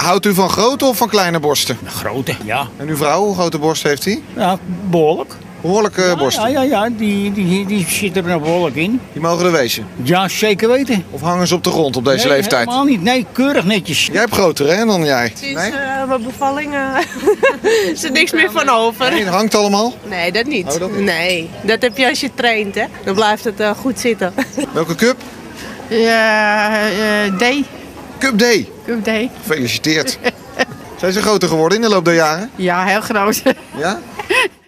Houdt u van grote of van kleine borsten? Grote, ja. En uw vrouw, hoe grote borst heeft hij? Ja, behoorlijk. Behoorlijke borsten. Ja, ja, ja, die, die, die zit er nog behoorlijk in. Die mogen er wezen. Ja, zeker weten. Of hangen ze op de grond op deze nee, leeftijd? helemaal niet. Nee, keurig netjes. Jij hebt grotere hè, dan jij. Sinds Nee? eh, mijn bevalling eh, is er niks meer van over. Nee, het hangt allemaal. Nee, dat niet. Oh, dat niet? Nee, dat heb je als je traint, hè. Dan blijft het eh, goed zitten. Welke cup? Ja, eh, D. Cup D. Cup D. Gefeliciteerd. Zijn ze groter geworden in de loop der jaren? Ja, heel groot. Ja?